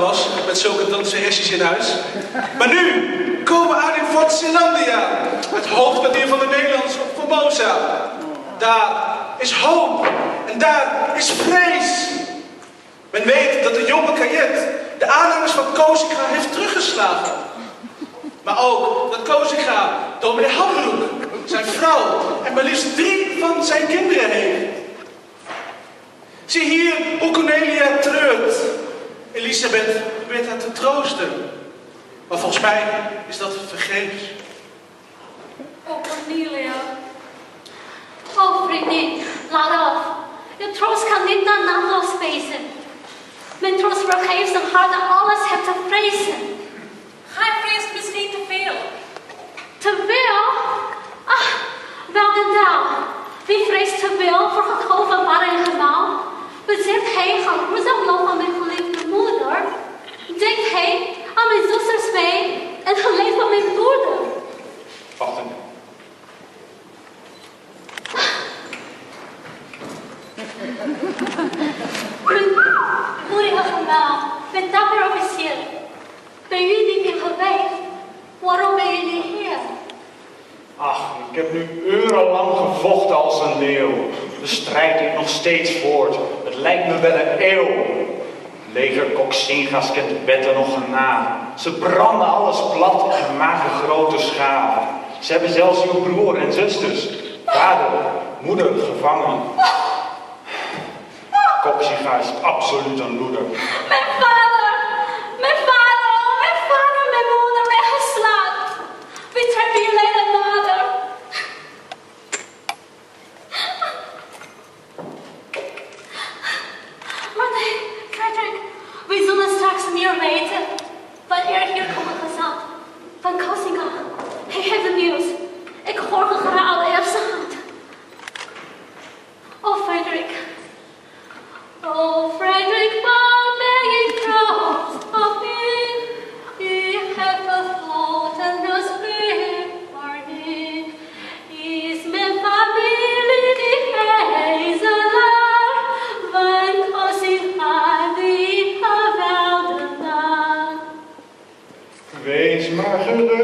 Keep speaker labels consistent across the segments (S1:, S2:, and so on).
S1: was met zulke danseresjes in huis. Maar nu komen we uit in Fort het hoofdkwartier van de Nederlanders op Formosa. Daar is hoop en daar is vrees. Men weet dat de jonge kajet de aanhangers van Koziga heeft teruggeslagen. Maar ook dat Koziga door meneer Handbroek, zijn vrouw en maar liefst drie van zijn kinderen heeft. Zie hier hoe Cornelia treurt. Elisabeth probeert haar te troosten. Maar volgens mij is dat vergeefs.
S2: Oh, Cornelia. Oh, vriendin, laat af. Je troost kan niet naar naamloos wezen. Mijn troost vergeeft een hart alles heeft te vrezen.
S3: Hij vreest misschien te veel.
S2: Te veel? Ah, wel gedaan. Wie vreest te veel voor het hoofd van waar en gemaal? Bezit hij gaan roezem van mijn geliefde moeder? Denkt hij aan mijn zusters mee en geleefd van mijn broeder?
S4: Wacht even.
S2: Goede gemaal, met dapper officier. Ben u niet meer geweest? Waarom ben je niet hier?
S4: Ach, ik heb nu urenlang gevochten als een leeuw. De strijd ik nog steeds voort. Het lijkt me wel een eeuw. Leger Koksinga's kent wetten nog naam. Ze branden alles plat en maken grote schade. Ze hebben zelfs uw broer en zusters, vader, moeder gevangen. Koksinga is absoluut een loeder.
S2: Mijn vader!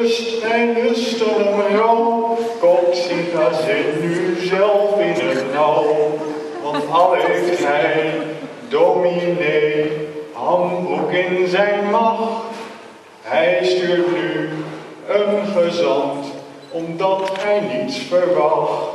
S4: Gerust en rustig om zit nu zelf in het nauw. Want al heeft hij, dominee, handboek in zijn macht. Hij stuurt nu een gezant, omdat hij niets verwacht.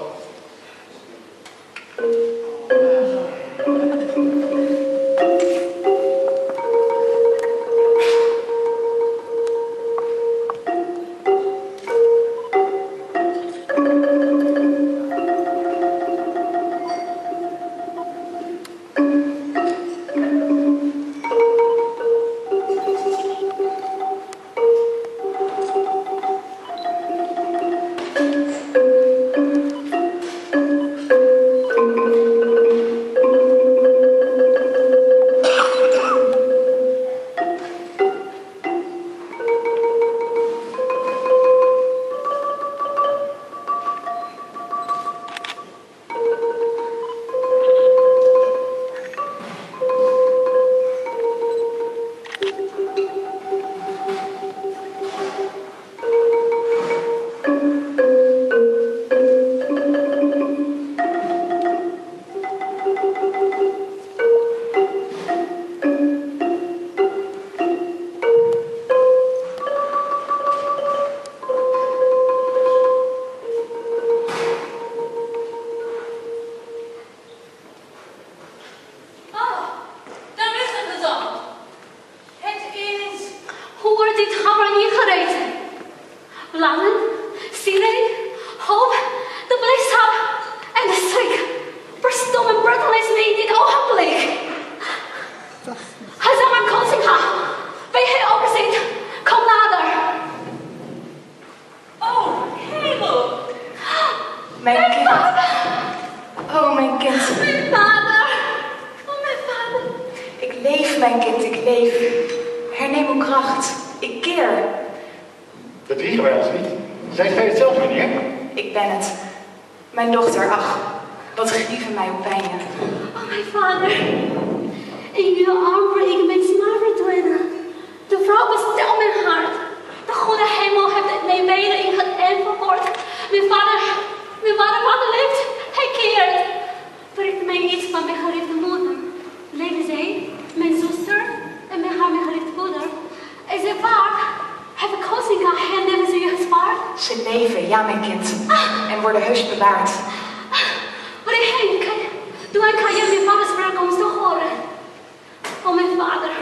S2: Mijn kind, ik leef. Herneem uw kracht, ik keer. Dat liegen wij ons niet. Zijn zij het zelf, meneer? Ik ben het. Mijn dochter, ach, wat
S3: grieven mij
S5: op pijnen. Oh, mijn
S2: vader. In uw arm
S5: ik ben smaar verdwenen. De vrouw bestel mijn hart.
S4: De goede hemel heeft mijn mede in het eind
S5: verhoord. Mijn vader, mijn vader, wat
S2: leeft. Hij keert. Verricht mij iets van mijn geliefde
S5: moeder. Ja mijn kind. En worden heus bewaard.
S2: Meneer Henk, doe en kan je mijn vaders verkomst horen? Oh, mijn vader.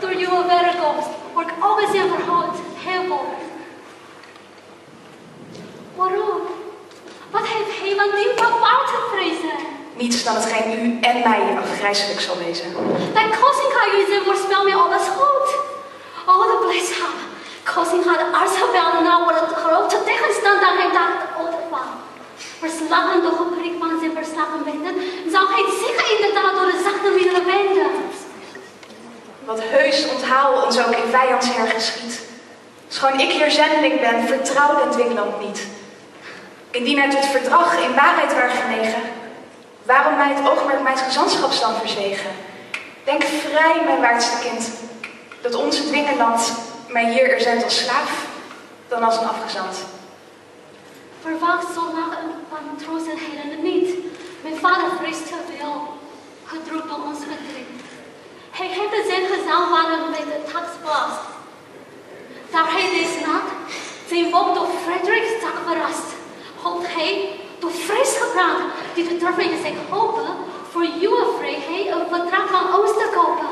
S2: Door uw werkkomst word ik altijd in verhoud. Heel mooi. Waarom? Wat heeft hij van die papa te vrezen?
S5: Niets dan hetgeen u en mij afgrijzelijk zal wezen.
S2: Dat koning gaat u zijn voorspel mij alles goed. Oh, de blijdschap. Koning gaat de arts gebeld na wordt het grote tegenstander en dat overval. Verslagen door geprikt van zijn verslagen benden, zal hij zich inderdaad door de zachte middelen wenden.
S5: Wat heus onthaal ons ook in vijandsheer geschiet. Schoon ik hier zendeling ben, vertrouw den dwingland niet. Indien uit het verdrag in waarheid waar genegen, waarom mij het oogmerk mijn gezantschap dan verzegen? Denk vrij, mijn waardste kind, dat onze dwingeland mij hier er zendt als slaaf, dan als een afgezant.
S2: Verwacht zo lang van troost en heden niet. Mijn vader vreest te veel, gedrukt door ons verdriet. Hij heeft zijn gezang waren bij de taxplaats. Daar hij deze nacht zijn volk door Frederik zag verrast, hoopt hij door vrees gebrand, die de durven zich hopen voor uw vrijheid een verdrag van ons te kopen.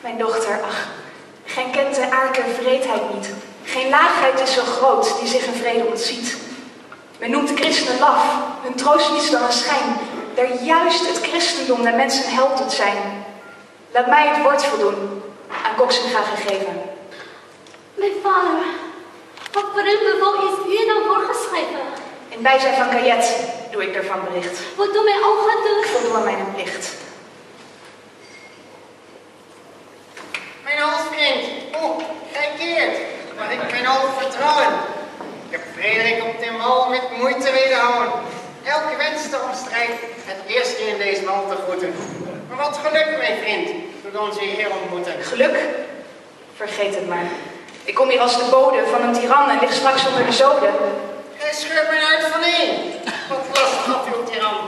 S5: Mijn dochter, ach, geen kent de aarke vreedheid niet. Geen laagheid is zo groot die zich in vrede ontziet. Men noemt de christenen laf, hun troost niets dan een schijn. Daar juist het christendom de mensen held doet zijn. Laat mij het woord voldoen, aan Koksinga gegeven.
S2: Mijn vader, wat voor een bevel is u dan voorgeschreven?
S5: In bijzijn van Kajet doe ik ervan bericht.
S2: Wat doet mij ongeduld?
S5: Ik voldoe aan mijn plicht.
S6: Mijn halfvriend, oh, hij keert, maar ik ben al vertrouwen. Ik heb Frederik op Tim Hal met moeite wederhouden. Elke wens te omstrijd het eerste in deze land te groeten. Maar wat geluk, mijn vriend, toen onze Heer ontmoeten.
S5: Geluk? Vergeet het maar. Ik kom hier als de bode van een tiran en lig straks onder de zoden.
S6: Hij scheurt mijn hart van één. Wat lastig had uw tiran.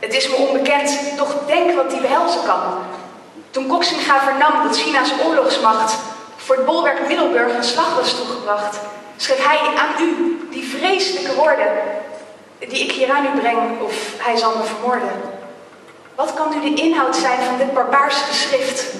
S5: Het is me onbekend, doch denk wat die behelzen kan. Toen Koksinga vernam dat China's oorlogsmacht voor het bolwerk Middelburg een slag was toegebracht, schreef hij aan u die vreselijke woorden die ik hier aan u breng, of hij zal me vermoorden. Wat kan nu de inhoud zijn van dit barbaarse geschrift?